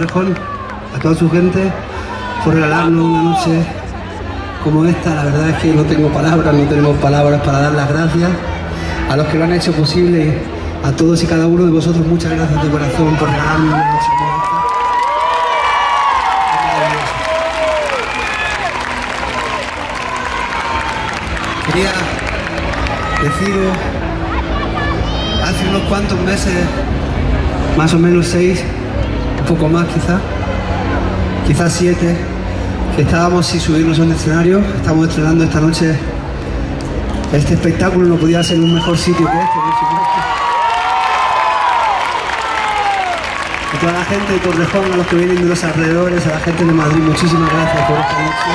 A toda su gente, por regalarnos una noche como esta. La verdad es que no tengo palabras, no tenemos palabras para dar las gracias a los que lo han hecho posible. A todos y cada uno de vosotros, muchas gracias de corazón por regalarnos una noche como esta. Quería deciros, hace unos cuantos meses, más o menos seis, poco más quizás, quizás siete, que estábamos sin subirnos a un escenario, estamos estrenando esta noche este espectáculo, no podía ser un mejor sitio que este, por supuesto. A toda la gente de Torrejón, a los que vienen de los alrededores, a la gente de Madrid, muchísimas gracias por esta noche.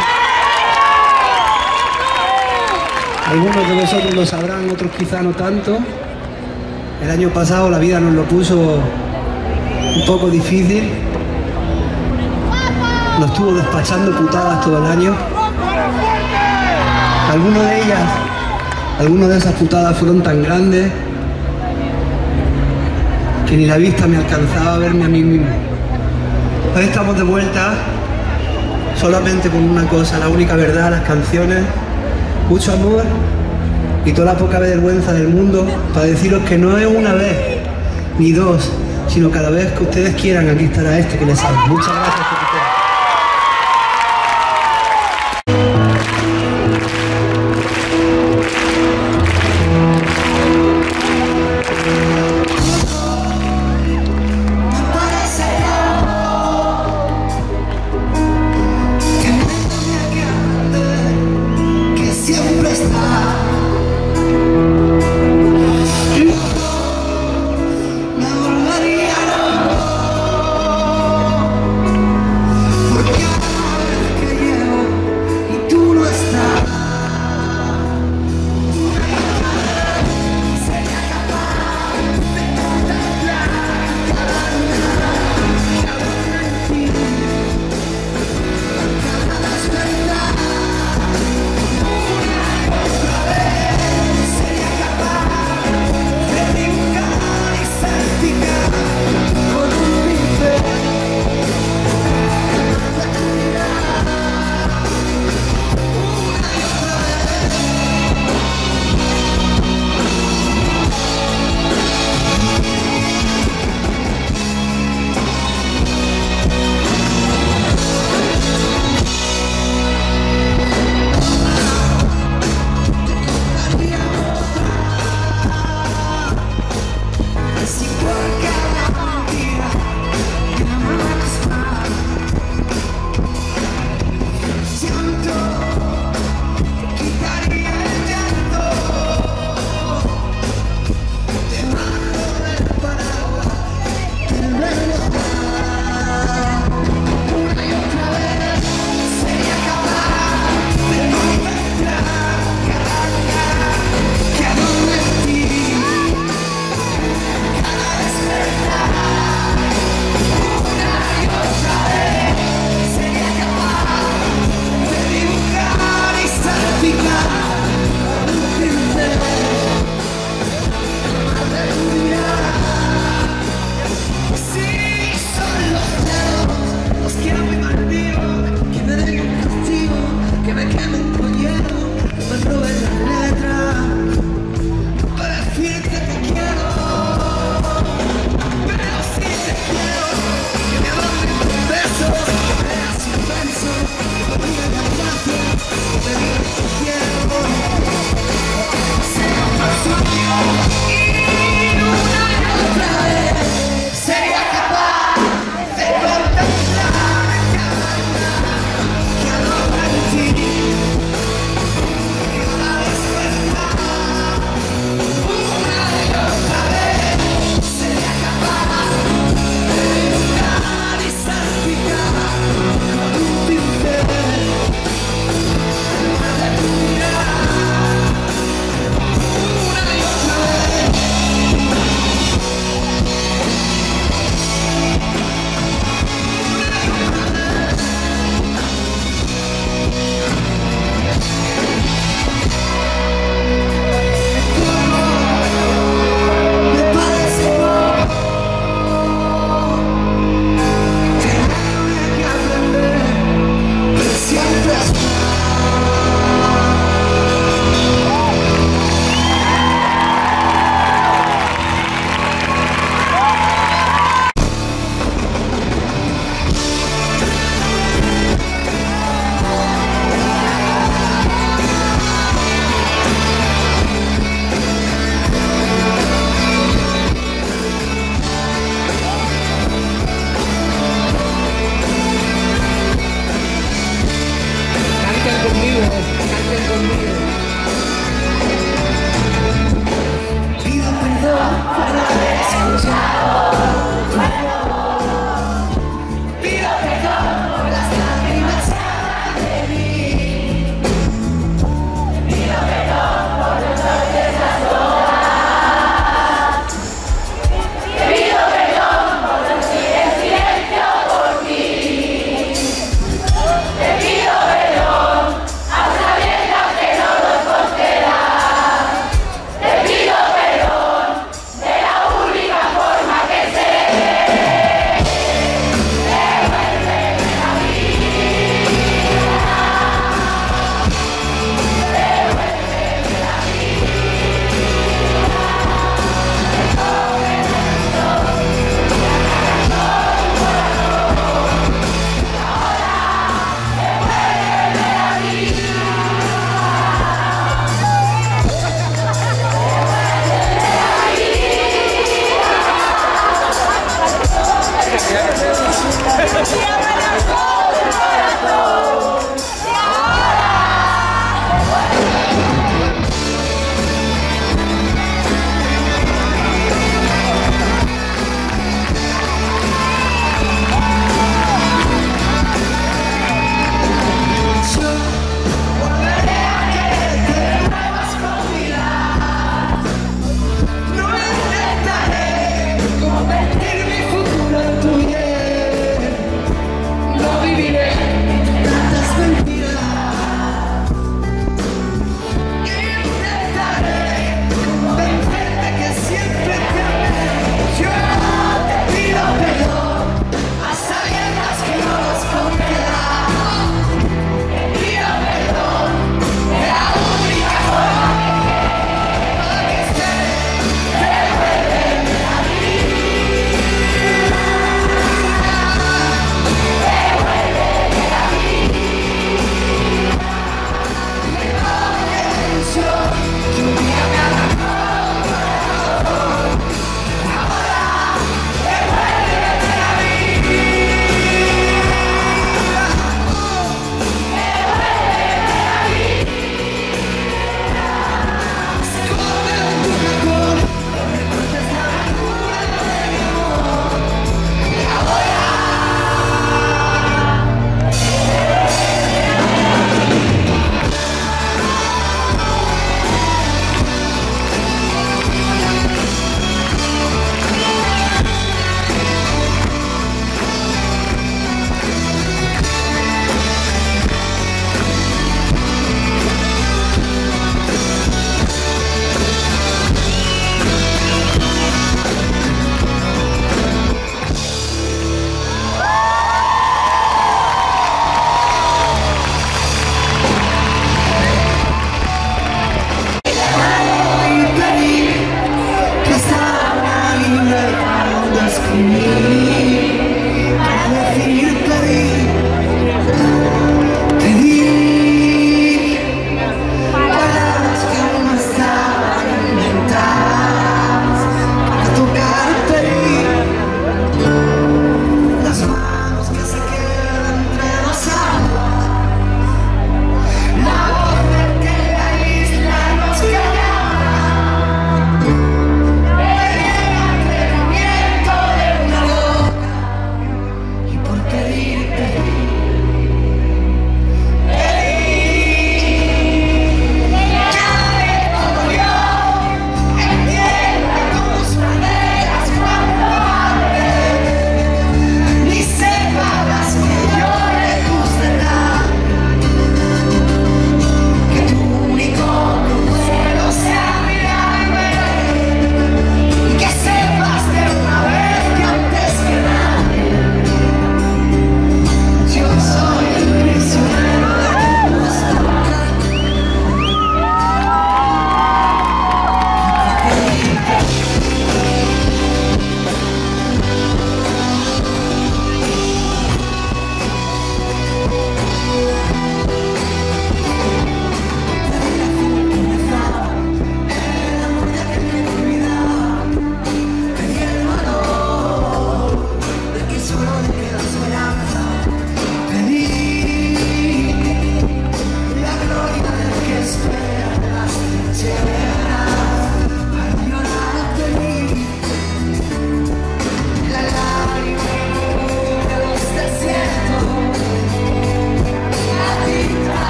Algunos de vosotros lo sabrán, otros quizá no tanto. El año pasado la vida nos lo puso un poco difícil. Nos estuvo despachando putadas todo el año. Algunas de ellas, algunas de esas putadas fueron tan grandes que ni la vista me alcanzaba a verme a mí mismo. Hoy estamos de vuelta solamente con una cosa, la única verdad, las canciones, mucho amor y toda la poca vergüenza del mundo para deciros que no es una vez ni dos, sino cada vez que ustedes quieran, aquí estará este que les habla. Muchas gracias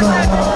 Oh,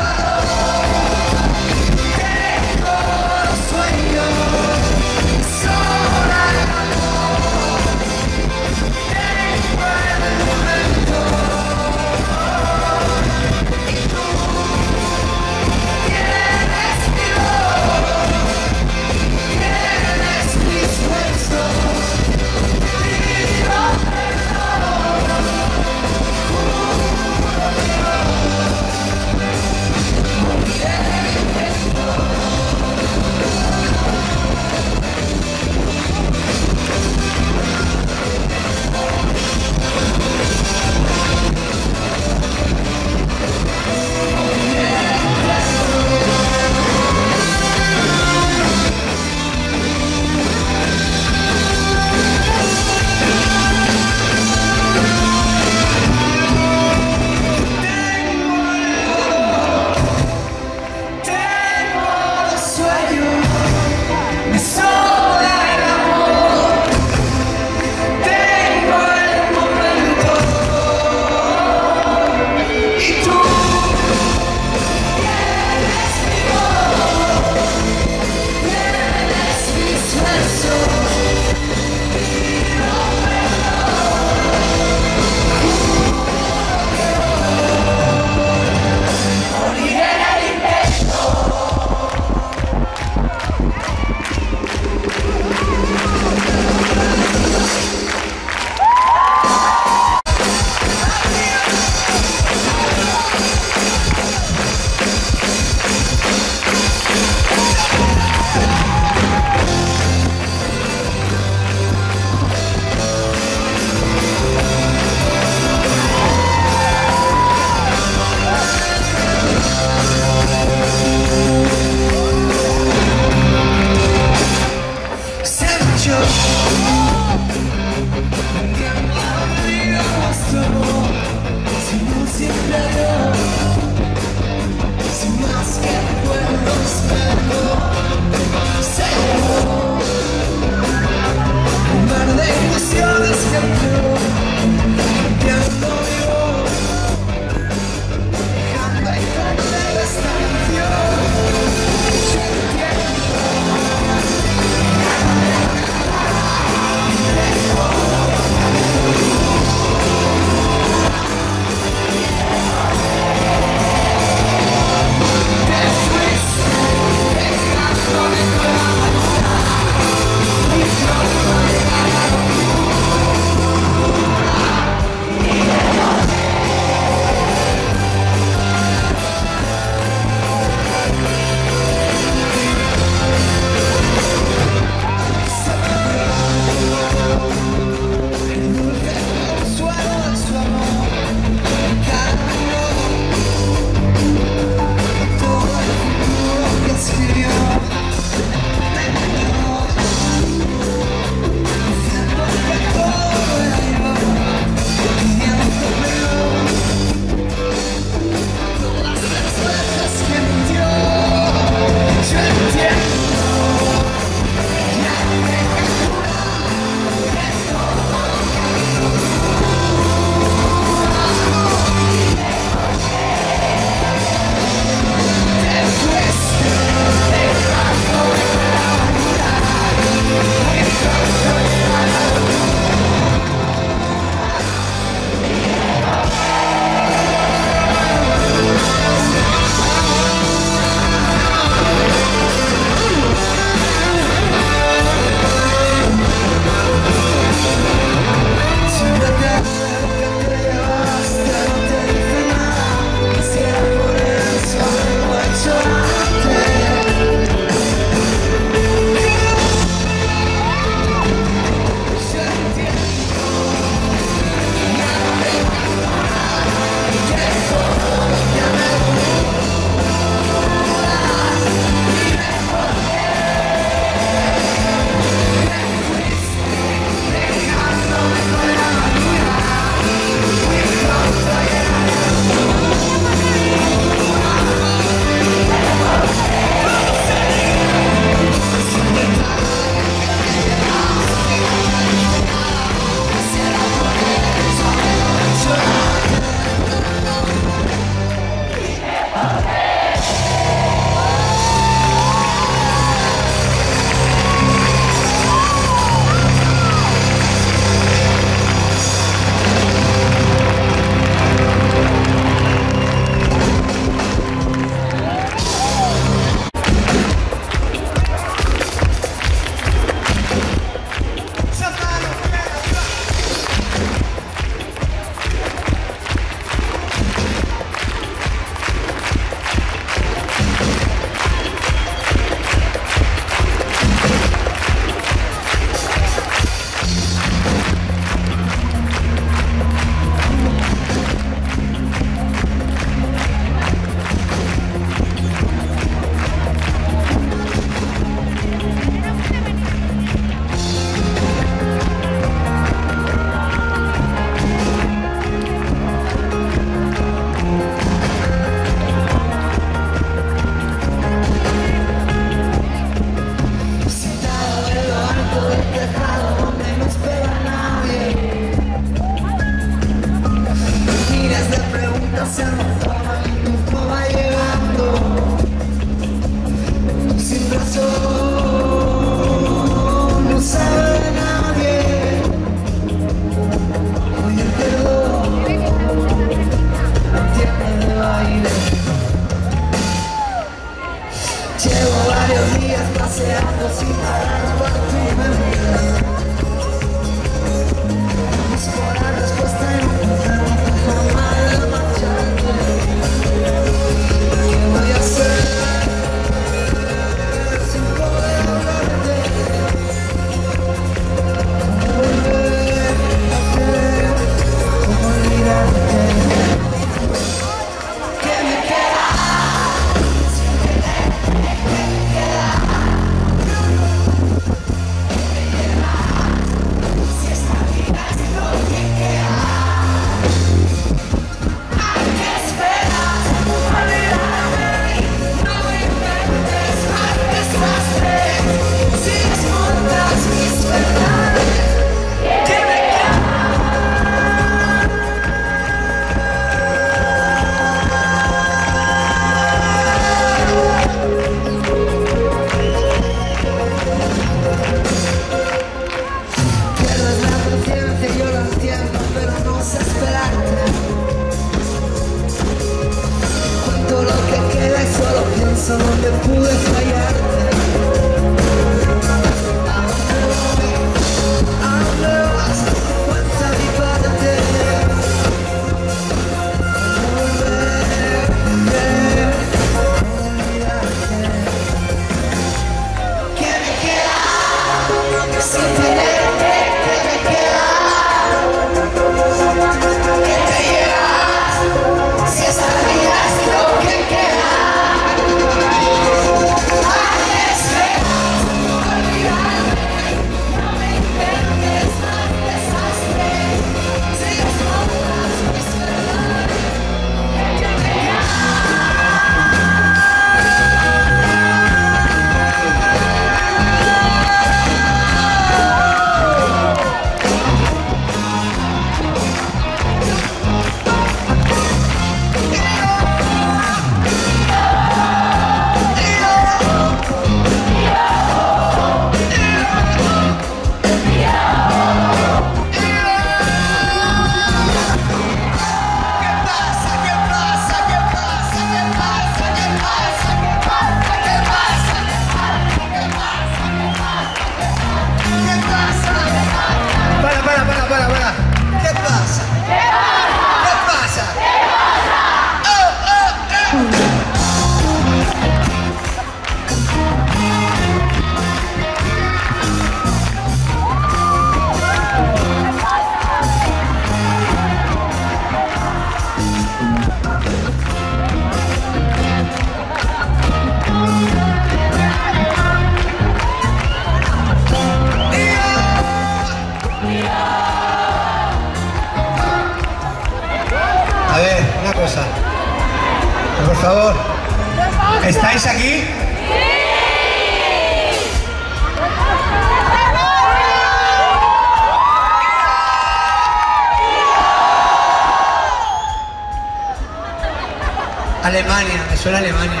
Suena Alemania.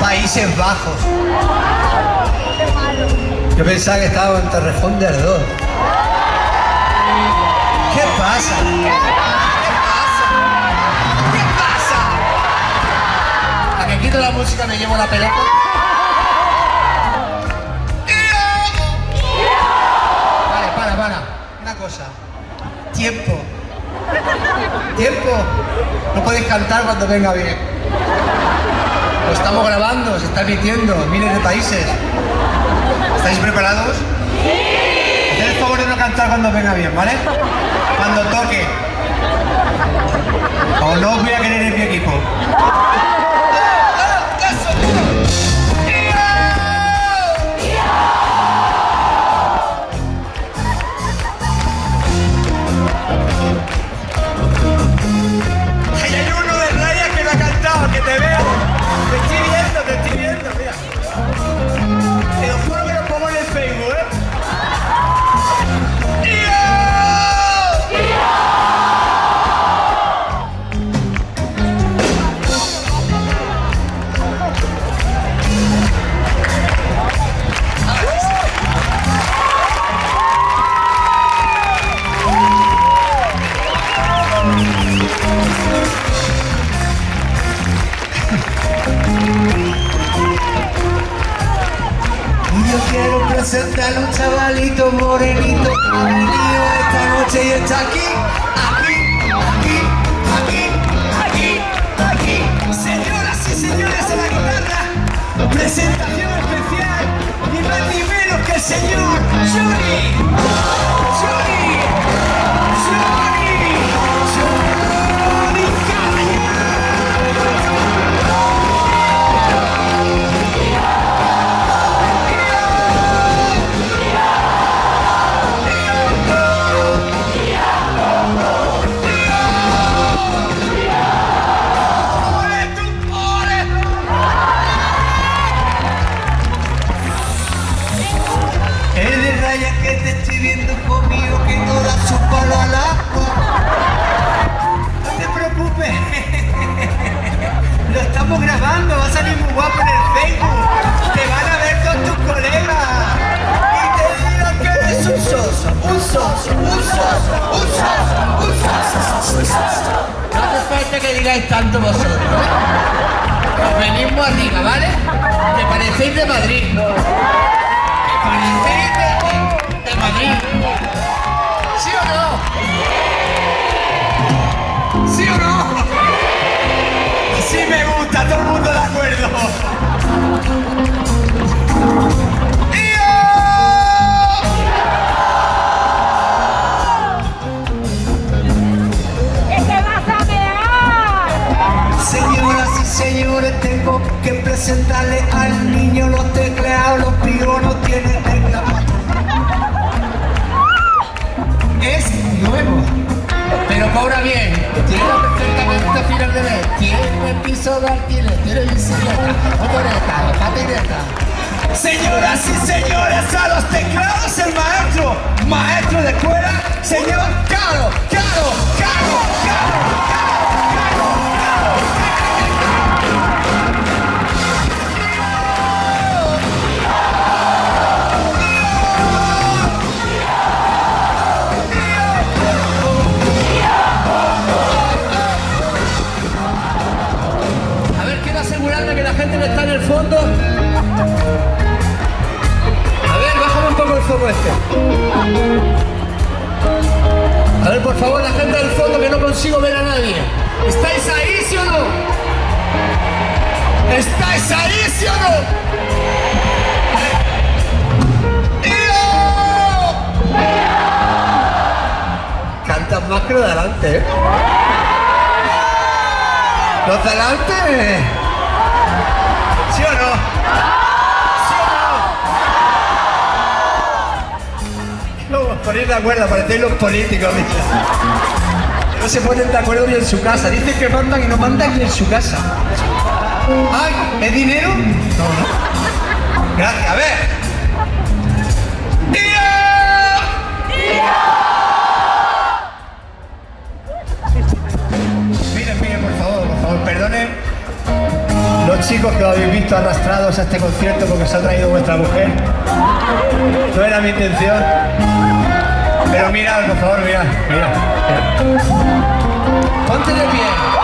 Países Bajos. Yo pensaba que estaba en Torrejón de. ¿Qué pasa? ¿Qué pasa? ¿Qué pasa? A que quito la música me llevo la pelota. Vale, para, para. Una cosa. Tiempo. Tiempo. No podéis cantar cuando venga bien. Lo estamos grabando, se está emitiendo en miles de países. ¿Estáis preparados? Sí. Haced el favor de no cantar cuando venga bien, ¿vale? Cuando toque. O no os voy a querer en mi equipo. Presentarle un chavalito morenito ha esta noche y está aquí, aquí, aquí, aquí, aquí, aquí. Señoras y señores de la guitarra, presentación especial, ni más ni menos que el señor. Johnny. No hace falta que digáis tanto vosotros. ¿eh? Os venimos arriba, ¿vale? Que parecéis de Madrid. De alquiler, tiene bicicleta, motoreta, patineta. Señoras y señores, a los teclados el maestro, maestro de escuela, señor Caro, Caro, Caro, Caro, está en el fondo. A ver, bájame un poco el foco este. A ver, por favor, la gente del fondo que no consigo ver a nadie. ¿Estáis ahí, sí o no? ¿Estáis ahí, sí o no? ¡Ío! Cantas más que lo de adelante, ¿eh? ¿Los de ¿Sí o no? No, poner de acuerdo, parecéis los políticos, ¿viste? No se ponen de acuerdo ni en su casa. Dicen que mandan y no mandan ni en su casa. ¡Ay! ¿Es dinero? No, no. Gracias. A ver. que lo habéis visto arrastrados a este concierto porque se ha traído vuestra mujer. No era mi intención. Pero mirad, por favor, mirad, mirad. mirad. Ponte de pie.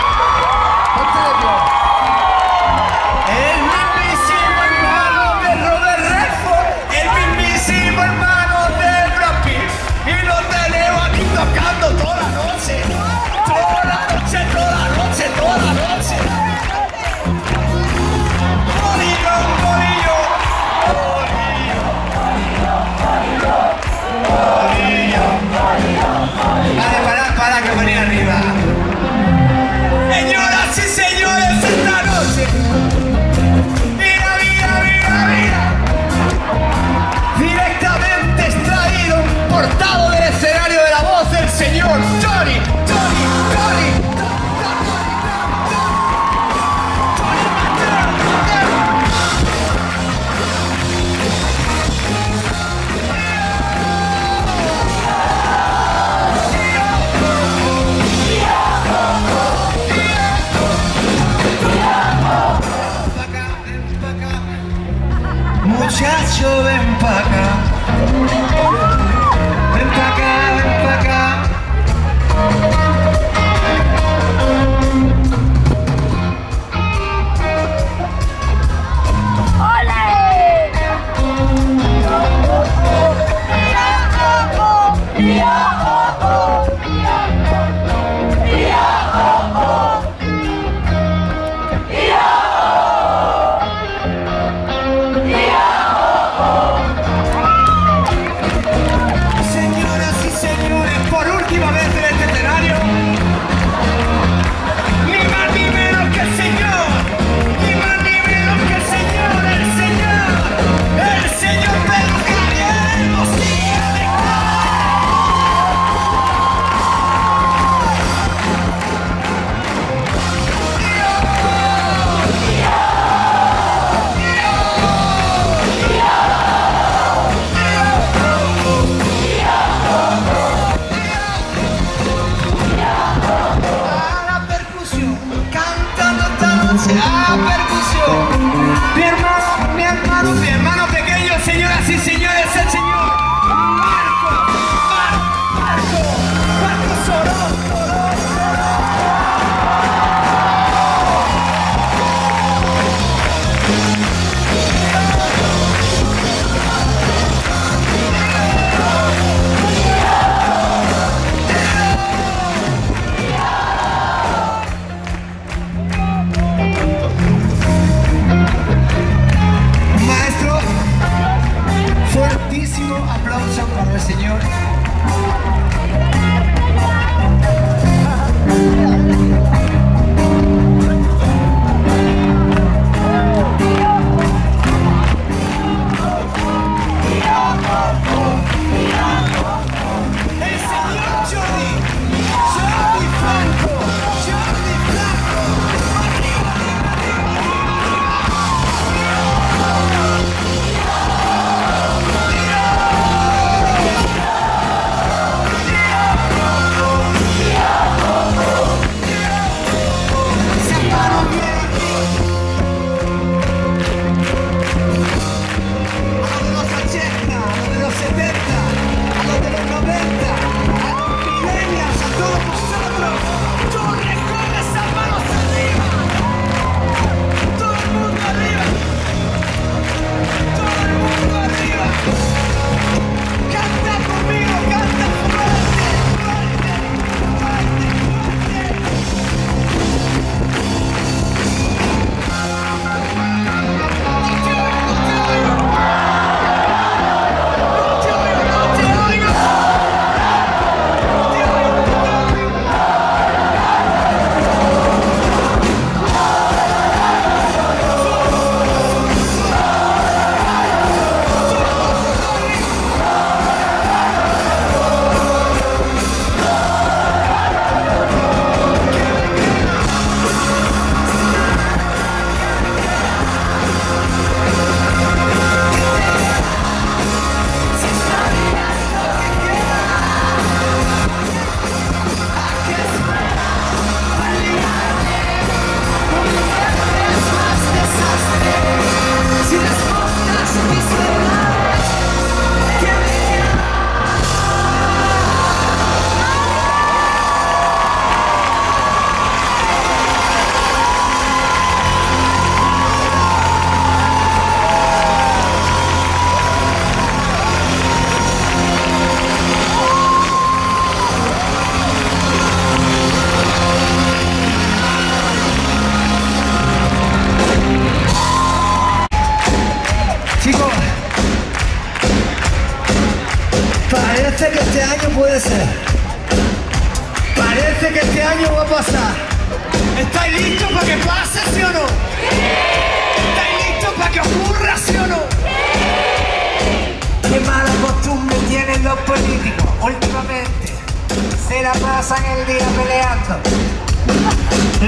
pasan el día peleando.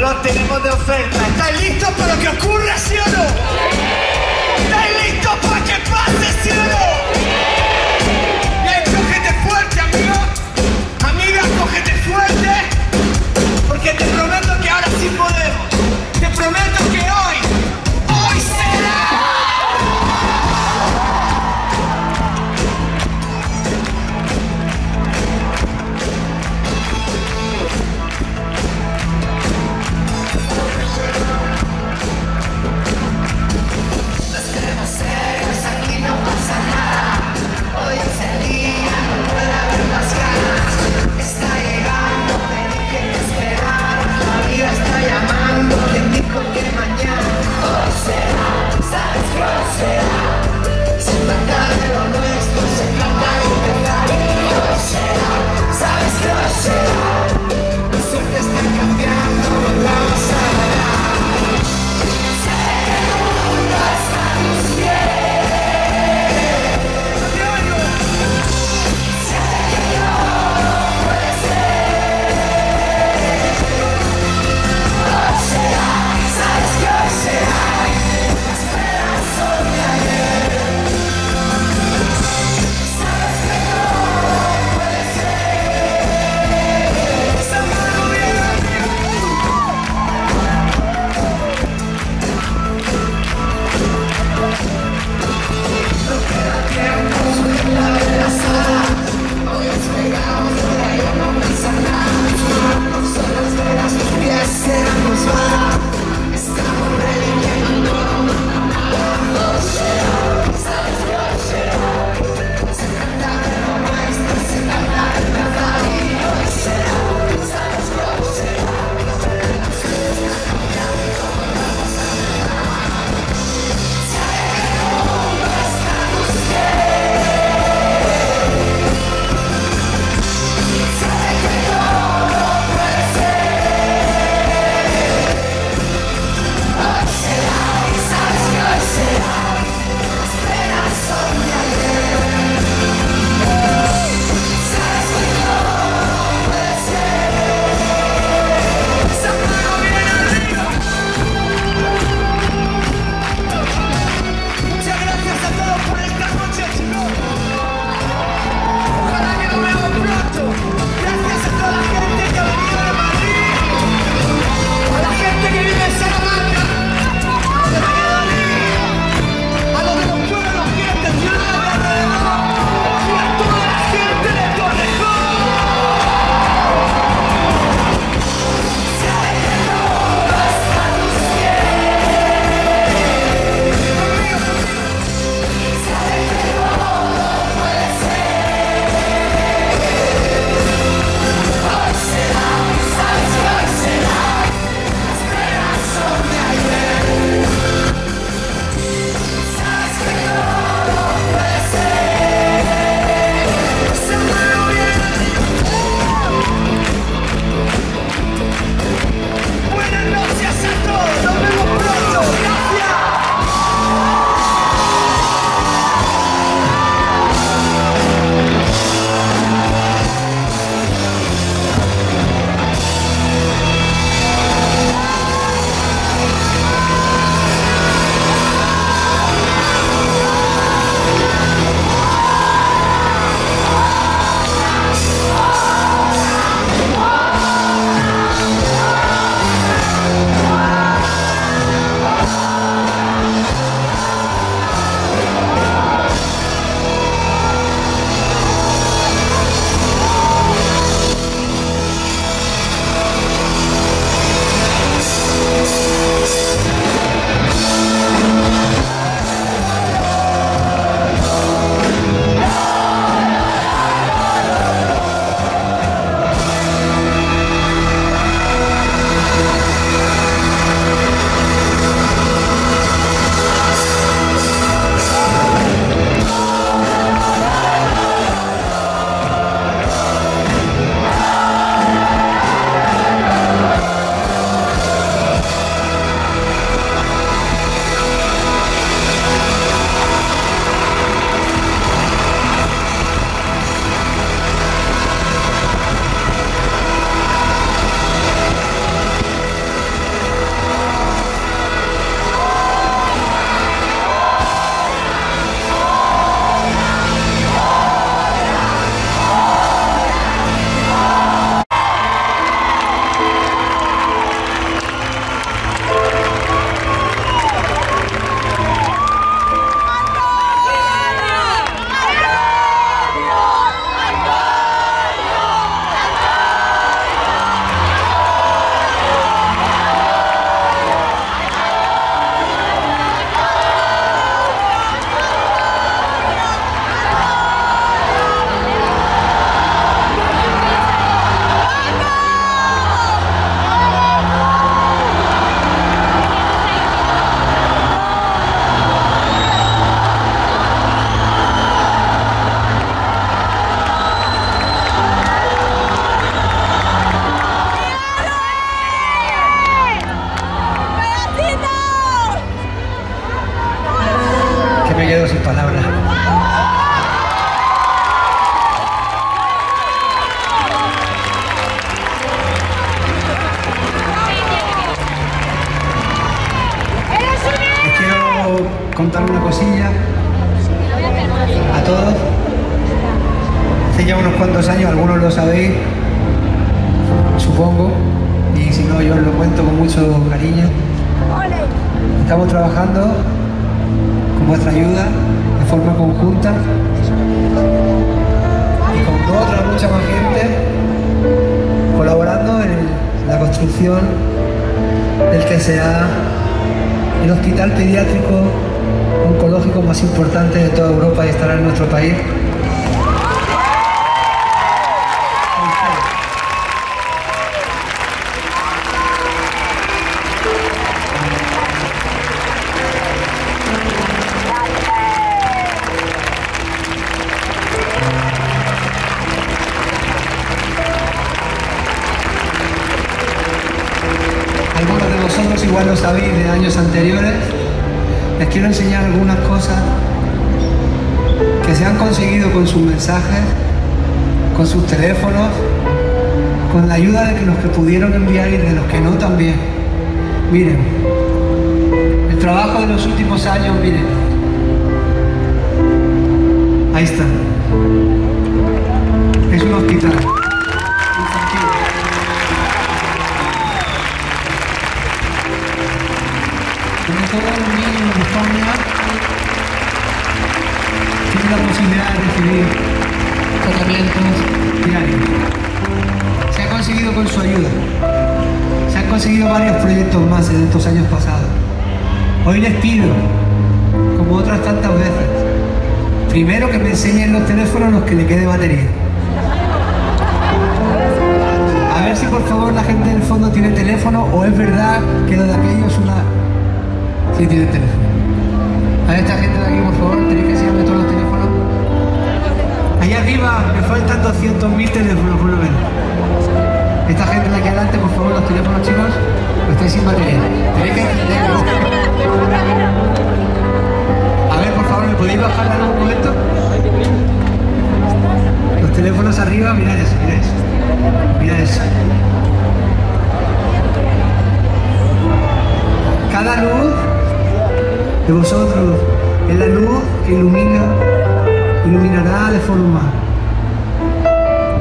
Los tenemos de oferta. ¿Estáis listos para lo que ocurra, sí o no? ¿Estáis listos para que pase, sí o no? Años, miren. Ahí está. Es un hospital. Como todos los niños de España tienen la posibilidad de recibir tratamientos diarios. Se ha conseguido con su ayuda. Se han conseguido varios proyectos más en estos años pasados. Hoy les pido, como otras tantas veces, primero que me enseñen los teléfonos los que le quede batería. A ver si por favor la gente del fondo tiene teléfono o es verdad que lo de aquello es una Sí, tiene teléfono. A esta gente de aquí, por favor, tenéis que enseñarme todos los teléfonos. Allá arriba me faltan 200.000 teléfonos, por lo menos. Esta gente de aquí adelante, por favor, los teléfonos, chicos, pues estáis sin batería. Tenéis que. A ver, por favor, ¿me podéis bajar luz un momento? Los teléfonos arriba, mirad eso, mirad eso. Mirad eso. Cada luz de vosotros es la luz que ilumina, iluminará de forma,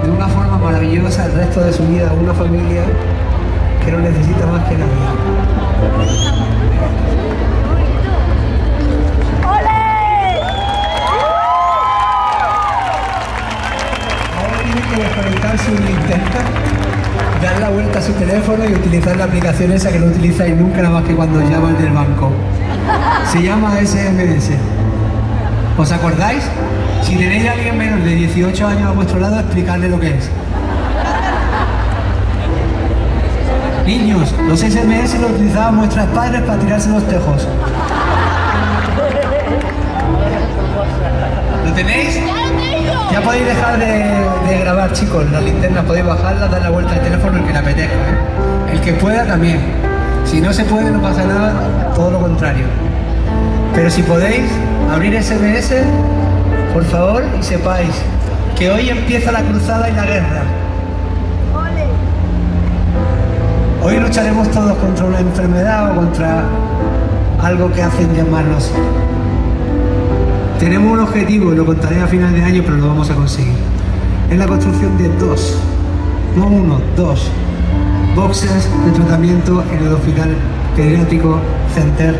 de una forma maravillosa el resto de su vida una familia que lo necesita más que nadie. Linterna, dar la vuelta a su teléfono y utilizar la aplicación esa que no utilizáis nunca nada más que cuando llaman del banco. Se llama SMS. ¿Os acordáis? Si tenéis a alguien menos de 18 años a vuestro lado, explicarle lo que es. Niños, los SMS los utilizaban vuestros padres para tirarse los tejos. ¿Lo tenéis? Ya podéis dejar de, de grabar, chicos. Las linternas podéis bajarlas, dar la vuelta al teléfono el que le apetezca. ¿eh? El que pueda también. Si no se puede, no pasa nada, todo lo contrario. Pero si podéis abrir SMS, por favor, y sepáis que hoy empieza la cruzada y la guerra. Hoy lucharemos todos contra una enfermedad o contra algo que hacen llamarnos. Tenemos un objetivo, lo contaré a final de año, pero lo vamos a conseguir. Es la construcción de dos, no uno, dos boxes de tratamiento en el Hospital Pediátrico Center,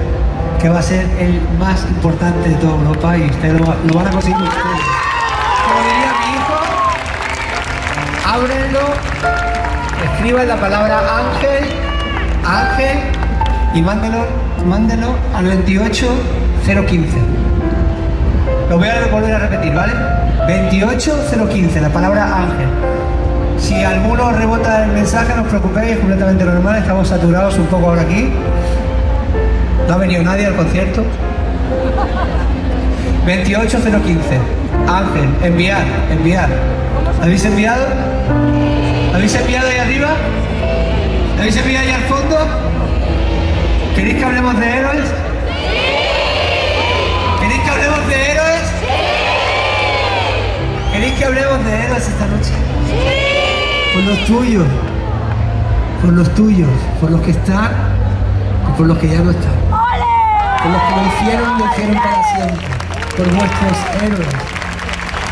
que va a ser el más importante de toda Europa y ustedes lo, van a conseguir ustedes. Como diría mi hijo, ábrenlo, escriban la palabra ángel, ángel y mándenlo, mándenlo al 28015. Lo voy a volver a repetir, ¿vale? 28015, la palabra ángel. Si alguno rebota el mensaje, no os preocupéis, es completamente normal, estamos saturados un poco ahora aquí. No ha venido nadie al concierto. 28015. Ángel, enviar, enviar. ¿Habéis enviado? ¿Habéis enviado ahí arriba? ¿Habéis enviado ahí al fondo? ¿Queréis que hablemos de héroes? ¿Queréis que hablemos de héroes esta noche? Por los tuyos, por los tuyos, por los que están y por los que ya no están. por los que lo hicieron y lo hicieron para siempre, por vuestros héroes,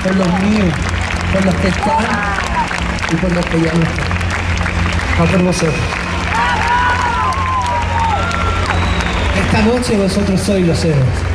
por los míos, por los que están y por los que ya no están. Va por vosotros. Esta noche vosotros sois los héroes.